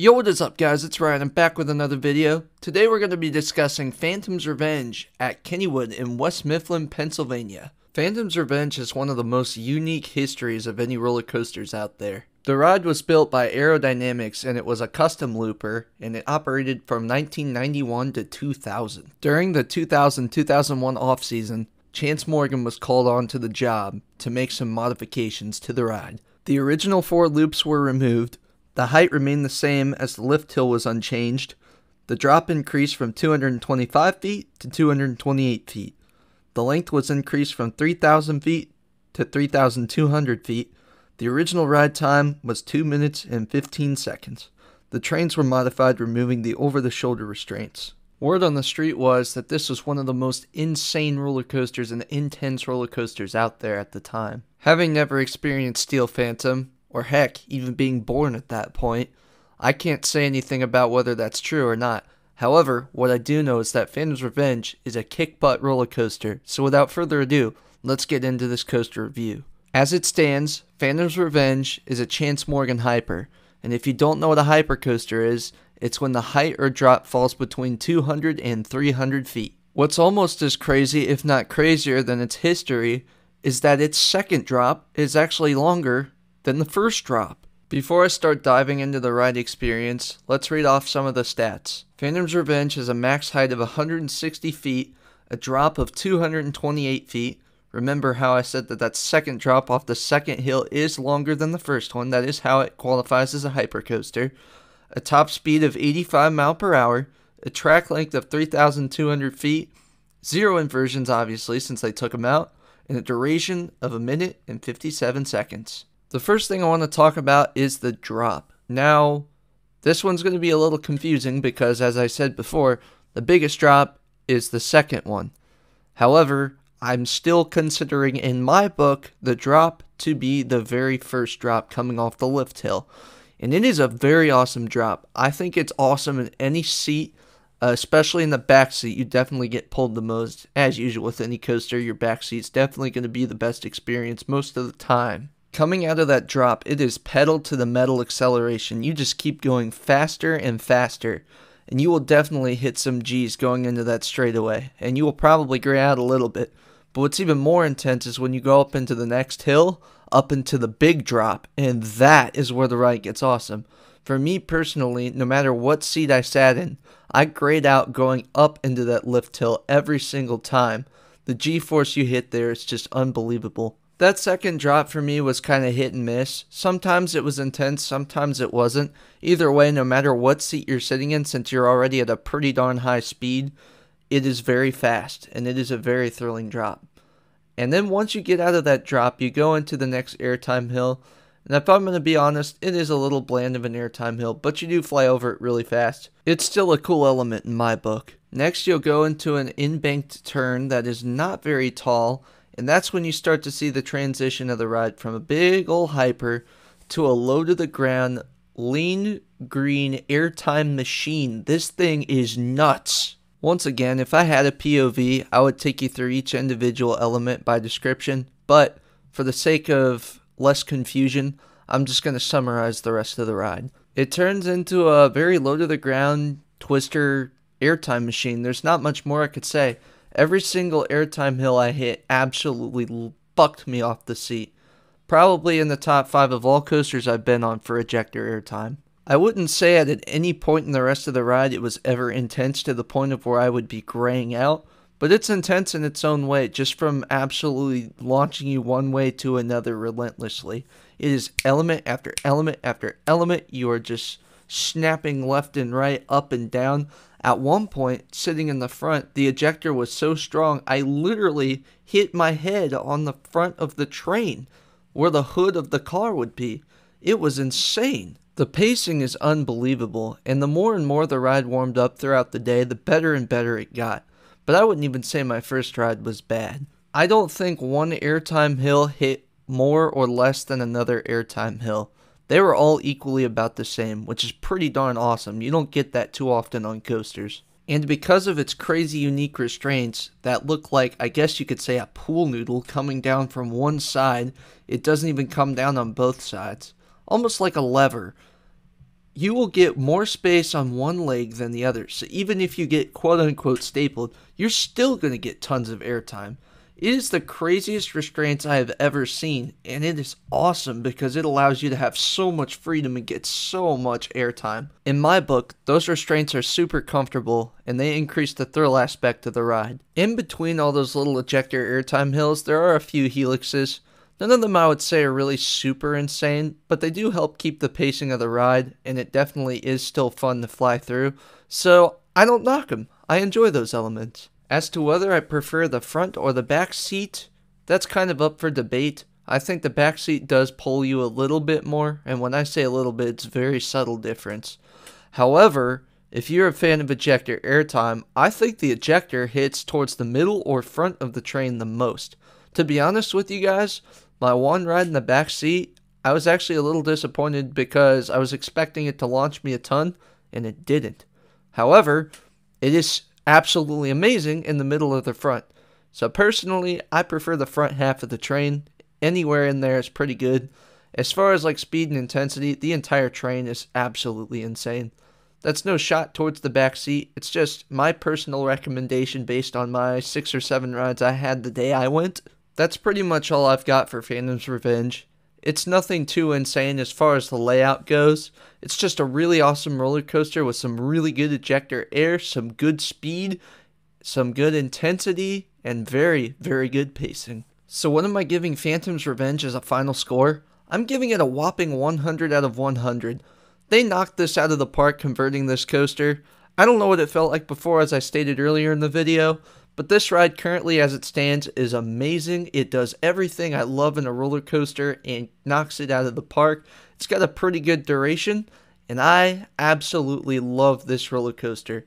Yo, what is up guys? It's Ryan. I'm back with another video. Today we're going to be discussing Phantom's Revenge at Kennywood in West Mifflin, Pennsylvania. Phantom's Revenge is one of the most unique histories of any roller coasters out there. The ride was built by Arrow Dynamics and it was a custom looper and it operated from 1991 to 2000. During the 2000-2001 off season, Chance Morgan was called on to the job to make some modifications to the ride. The original four loops were removed, the height remained the same as the lift hill was unchanged, the drop increased from 225 feet to 228 feet. The length was increased from 3,000 feet to 3,200 feet. The original ride time was 2 minutes and 15 seconds. The trains were modified, removing the over the shoulder restraints. Word on the street was that this was one of the most insane roller coasters and intense roller coasters out there at the time. Having never experienced Steel Phantom, or heck, even being born at that point, I can't say anything about whether that's true or not. However, what I do know is that Phantom's Revenge is a kick butt roller coaster, so without further ado, let's get into this coaster review. As it stands, Phantom's Revenge is a Chance Morgan hyper, and if you don't know what a hyper coaster is, it's when the height or drop falls between 200 and 300 feet. What's almost as crazy, if not crazier, than its history is that its second drop is actually longer than the first drop. Before I start diving into the ride experience, let's read off some of the stats. Phantom's Revenge has a max height of 160 feet, a drop of 228 feet. Remember how I said that that second drop off the second hill is longer than the first one. That is how it qualifies as a hypercoaster a top speed of 85 mile per hour, a track length of 3,200 feet, zero inversions obviously since they took them out, and a duration of a minute and 57 seconds. The first thing I want to talk about is the drop. Now, this one's going to be a little confusing because, as I said before, the biggest drop is the second one. However, I'm still considering in my book the drop to be the very first drop coming off the lift hill and it is a very awesome drop. I think it's awesome in any seat, especially in the back seat. You definitely get pulled the most, as usual with any coaster. Your back seat's definitely going to be the best experience most of the time. Coming out of that drop, it is pedal to the metal acceleration. You just keep going faster and faster, and you will definitely hit some G's going into that straightaway, and you will probably gray out a little bit. But what's even more intense is when you go up into the next hill, up into the big drop, and that is where the ride gets awesome. For me personally, no matter what seat I sat in, I grayed out going up into that lift hill every single time. The G force you hit there is just unbelievable. That second drop for me was kind of hit and miss. Sometimes it was intense, sometimes it wasn't. Either way, no matter what seat you're sitting in, since you're already at a pretty darn high speed, it is very fast and it is a very thrilling drop. And then once you get out of that drop, you go into the next airtime hill. And if I'm going to be honest, it is a little bland of an airtime hill, but you do fly over it really fast. It's still a cool element in my book. Next, you'll go into an in-banked turn that is not very tall, and that's when you start to see the transition of the ride from a big old hyper to a low to the ground, lean green airtime machine. This thing is nuts. Once again, if I had a POV, I would take you through each individual element by description, but for the sake of less confusion, I'm just going to summarize the rest of the ride. It turns into a very low to the ground twister airtime machine. There's not much more I could say. Every single airtime hill I hit absolutely bucked me off the seat. Probably in the top 5 of all coasters I've been on for ejector airtime. I wouldn't say that at any point in the rest of the ride it was ever intense to the point of where I would be graying out, but it's intense in its own way, just from absolutely launching you one way to another relentlessly. It is element after element after element. You are just snapping left and right, up and down. At one point, sitting in the front, the ejector was so strong I literally hit my head on the front of the train where the hood of the car would be. It was insane. The pacing is unbelievable, and the more and more the ride warmed up throughout the day, the better and better it got. But I wouldn't even say my first ride was bad. I don't think one airtime hill hit more or less than another airtime hill. They were all equally about the same, which is pretty darn awesome. You don't get that too often on coasters. And because of its crazy unique restraints that look like, I guess you could say, a pool noodle coming down from one side, it doesn't even come down on both sides. Almost like a lever you will get more space on one leg than the other. So even if you get quote unquote stapled, you're still going to get tons of airtime. It is the craziest restraints I have ever seen, and it is awesome because it allows you to have so much freedom and get so much airtime. In my book, those restraints are super comfortable and they increase the thrill aspect of the ride. In between all those little ejector airtime hills, there are a few helixes. None of them I would say are really super insane, but they do help keep the pacing of the ride, and it definitely is still fun to fly through. So I don't knock them. I enjoy those elements. As to whether I prefer the front or the back seat, that's kind of up for debate. I think the back seat does pull you a little bit more, and when I say a little bit, it's a very subtle difference. However, if you're a fan of ejector airtime, I think the ejector hits towards the middle or front of the train the most. To be honest with you guys, my one ride in the back seat, I was actually a little disappointed because I was expecting it to launch me a ton, and it didn't. However, it is absolutely amazing in the middle of the front. So personally, I prefer the front half of the train. Anywhere in there is pretty good. As far as like speed and intensity, the entire train is absolutely insane. That's no shot towards the back seat. It's just my personal recommendation based on my six or seven rides I had the day I went. That's pretty much all I've got for Phantom's Revenge. It's nothing too insane as far as the layout goes. It's just a really awesome roller coaster with some really good ejector air, some good speed, some good intensity, and very, very good pacing. So, what am I giving Phantom's Revenge as a final score? I'm giving it a whopping 100 out of 100. They knocked this out of the park converting this coaster. I don't know what it felt like before, as I stated earlier in the video, but this ride currently as it stands is amazing. It does everything I love in a roller coaster and knocks it out of the park. It's got a pretty good duration and I absolutely love this roller coaster.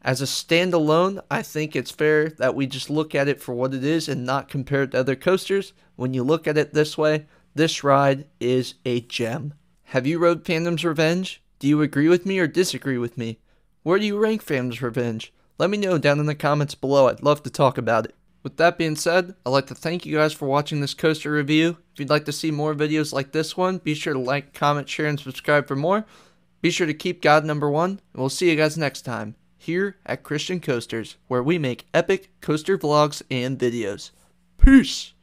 As a standalone, I think it's fair that we just look at it for what it is and not compare it to other coasters. When you look at it this way, this ride is a gem. Have you rode Phantom's Revenge? Do you agree with me or disagree with me? Where do you rank Phantom's Revenge? Let me know down in the comments below. I'd love to talk about it. With that being said, I'd like to thank you guys for watching this coaster review. If you'd like to see more videos like this one, be sure to like, comment, share, and subscribe for more. Be sure to keep God number one, and we'll see you guys next time here at Christian Coasters, where we make epic coaster vlogs and videos. Peace!